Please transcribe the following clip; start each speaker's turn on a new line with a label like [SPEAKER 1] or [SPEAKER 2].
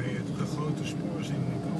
[SPEAKER 1] De je het grote spoor zien.